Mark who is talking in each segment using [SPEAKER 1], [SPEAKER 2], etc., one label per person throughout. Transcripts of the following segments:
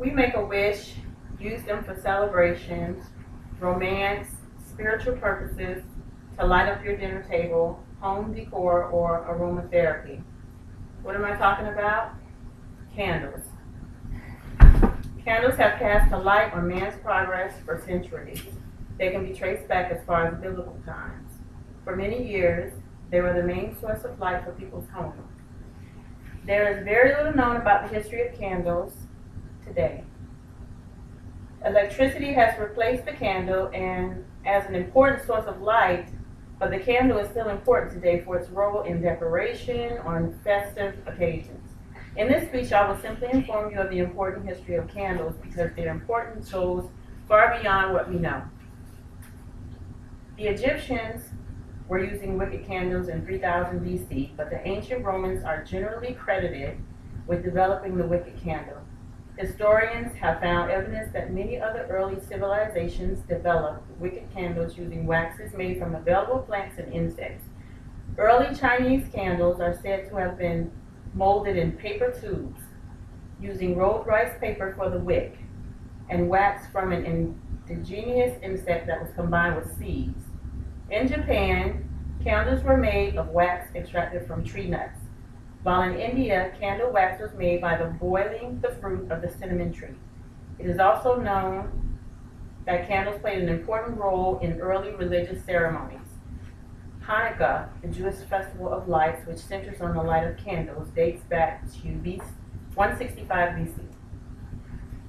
[SPEAKER 1] We make a wish, use them for celebrations, romance, spiritual purposes, to light up your dinner table, home decor, or aromatherapy. What am I talking about? Candles. Candles have cast a light on man's progress for centuries. They can be traced back as far as biblical times. For many years, they were the main source of light for people's homes. There is very little known about the history of candles today. Electricity has replaced the candle and as an important source of light, but the candle is still important today for its role in decoration on festive occasions. In this speech, I will simply inform you of the important history of candles because their importance goes far beyond what we know. The Egyptians were using wicked candles in 3000 BC, but the ancient Romans are generally credited with developing the wicked candle. Historians have found evidence that many other early civilizations developed wicked candles using waxes made from available plants and insects. Early Chinese candles are said to have been molded in paper tubes using rolled rice paper for the wick and wax from an indigenous insect that was combined with seeds. In Japan, candles were made of wax extracted from tree nuts, while in India, candle wax was made by the boiling the fruit of the cinnamon tree. It is also known that candles played an important role in early religious ceremonies. Hanukkah, the Jewish festival of lights, which centers on the light of candles, dates back to BC, 165 BC.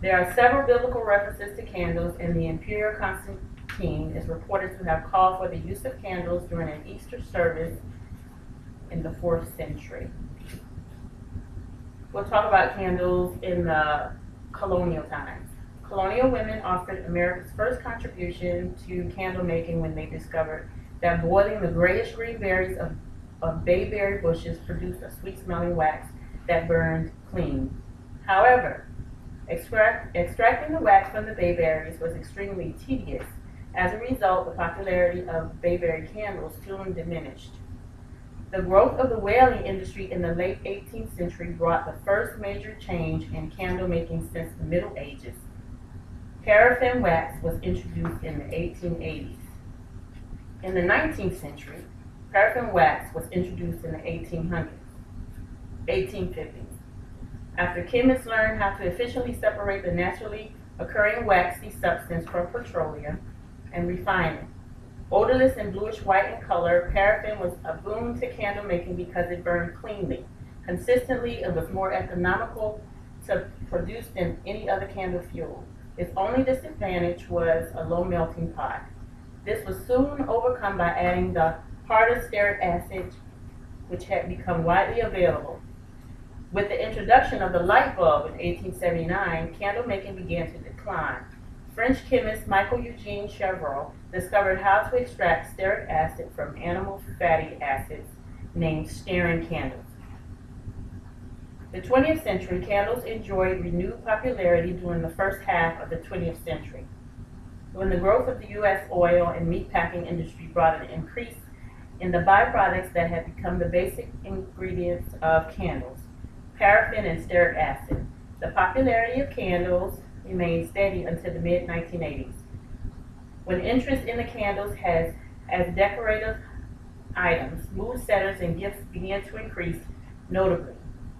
[SPEAKER 1] There are several biblical references to candles, and the Emperor Constantine is reported to have called for the use of candles during an Easter service in the 4th century. We'll talk about candles in the colonial times. Colonial women offered America's first contribution to candle making when they discovered that boiling the grayish green berries of, of bayberry bushes produced a sweet smelling wax that burned clean. However, extract, extracting the wax from the bayberries was extremely tedious. As a result, the popularity of bayberry candles soon diminished. The growth of the whaling industry in the late 18th century brought the first major change in candle making since the Middle Ages. Paraffin wax was introduced in the 1880s. In the 19th century, paraffin wax was introduced in the 1800s, 1850s. After chemists learned how to efficiently separate the naturally occurring waxy substance from petroleum and refine it. Odorless and bluish white in color, paraffin was a boon to candle making because it burned cleanly. Consistently, it was more economical to produce than any other candle fuel. Its only disadvantage was a low melting pot. This was soon overcome by adding the harder stearic acid, which had become widely available. With the introduction of the light bulb in 1879, candle making began to decline. French chemist Michael Eugene Chevreul discovered how to extract stearic acid from animal fatty acids named stearin candles. The 20th century, candles enjoyed renewed popularity during the first half of the 20th century when the growth of the U.S. oil and meatpacking industry brought an increase in the byproducts that had become the basic ingredients of candles, paraffin and stearic acid. The popularity of candles remained steady until the mid 1980s, when interest in the candles has, as decorative items, mood setters, and gifts began to increase notably.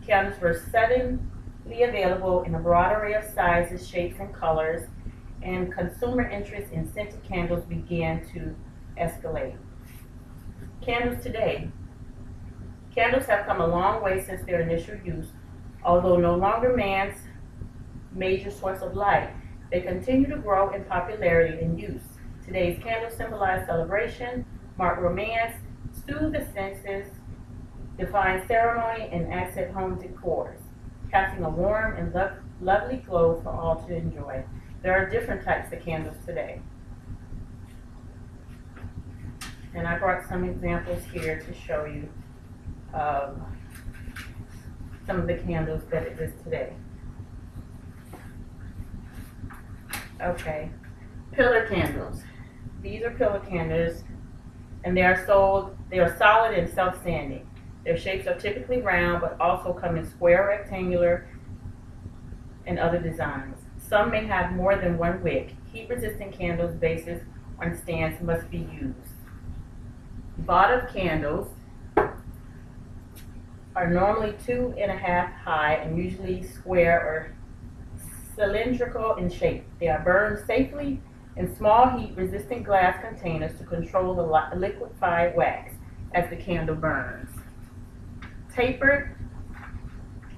[SPEAKER 1] Candles were suddenly available in a broad array of sizes, shapes, and colors and consumer interest in scented candles began to escalate. Candles today. Candles have come a long way since their initial use. Although no longer man's major source of light, they continue to grow in popularity and use. Today's candles symbolize celebration, mark romance, soothe the senses, define ceremony, and accent home decors, casting a warm and lo- lovely glow for all to enjoy. There are different types of candles today. And I brought some examples here to show you of some of the candles that exist today. Okay, pillar candles. These are pillar candles, and they are sold, they are solid and self-standing. Their shapes are typically round, but also come in square, rectangular, and other designs. Some may have more than one wick. Heat-resistant candles bases on stands must be used. Votive candles are normally two and a half high and usually square or cylindrical in shape. They are burned safely in small heat-resistant glass containers to control the liquefied wax as the candle burns. Tapered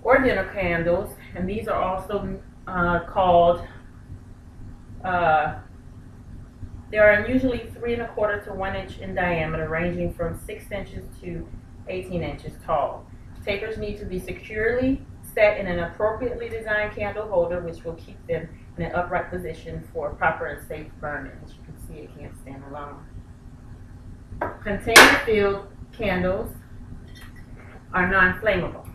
[SPEAKER 1] or dinner candles, and these are also uh, called. Uh, they are usually three and a quarter to one inch in diameter, ranging from six inches to 18 inches tall. Tapers need to be securely set in an appropriately designed candle holder, which will keep them in an upright position for proper and safe burning. As you can see, it can't stand alone. Container filled candles are non-flammable.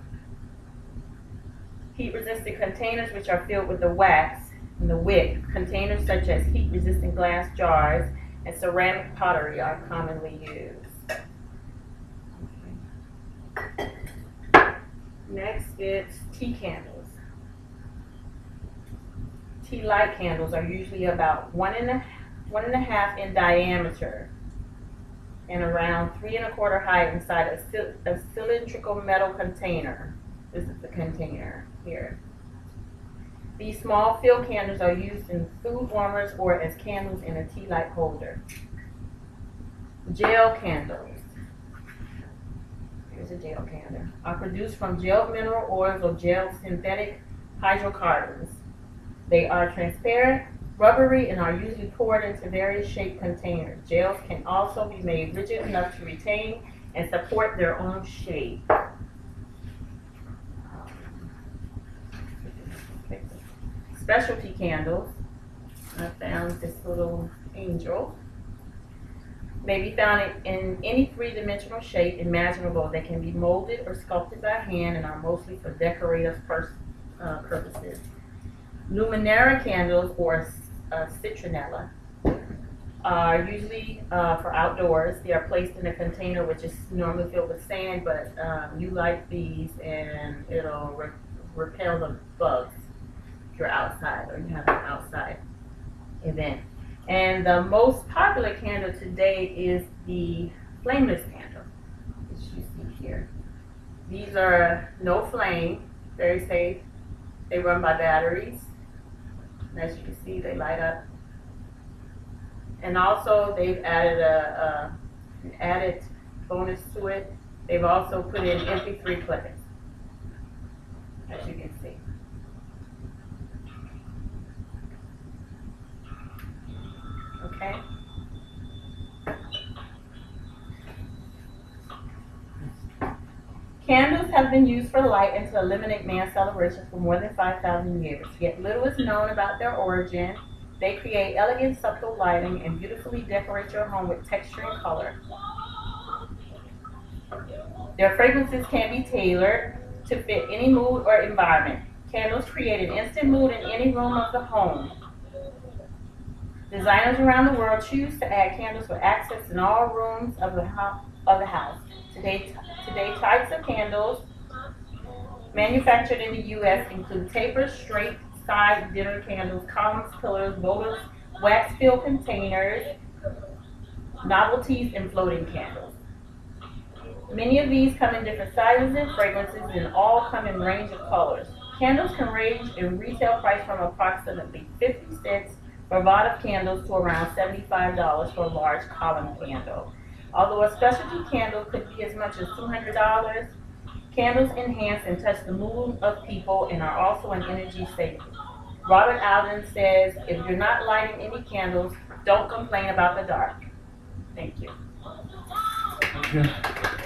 [SPEAKER 1] Heat-resistant containers, which are filled with the wax and the wick, containers such as heat-resistant glass jars and ceramic pottery are commonly used. Next, it's tea candles. Tea light candles are usually about one and a, one and a half in diameter and around three and a quarter high inside a, a cylindrical metal container. This is the container here. These small fill candles are used in food warmers or as candles in a tea light holder. Gel candles. Here's a gel candle. Are produced from gel mineral oils or gel synthetic hydrocarbons. They are transparent, rubbery, and are usually poured into various shaped containers. Gels can also be made rigid enough to retain and support their own shape. Specialty candles. I found this little angel. May be found in, any three-dimensional shape imaginable. They can be molded or sculpted by hand and are mostly for decorative uh, purposes. Luminara candles or uh, citronella are usually uh, for outdoors. They are placed in a container which is normally filled with sand, but um, you light these and it'll re- repel the bugs if you're outside or you have an outside event. And the most popular candle today is the flameless candle, which you see here. These are no flame, very safe. They run by batteries. And as you can see, they light up. And also, they've added a, a an added bonus to it. They've also put in MP3 players, as you can see. Okay. Candles have been used for light and to eliminate man's celebration for more than 5,000 years. Yet little is known about their origin. They create elegant, subtle lighting and beautifully decorate your home with texture and color. Their fragrances can be tailored to fit any mood or environment. Candles create an instant mood in any room of the home. Designers around the world choose to add candles for access in all rooms of the, ho- of the house. Today, today, types of candles manufactured in the U.S. include tapers, straight side dinner candles, columns, pillars, boulders, wax-filled containers, novelties, and floating candles. Many of these come in different sizes and fragrances, and all come in range of colors. Candles can range in retail price from approximately 50 cents for votive candles to around $75 for a large column candle. Although a specialty candle could be as much as $200, candles enhance and touch the mood of people and are also an energy saver. Robert Allen says, if you're not lighting any candles, don't complain about the dark. Thank you.
[SPEAKER 2] Okay.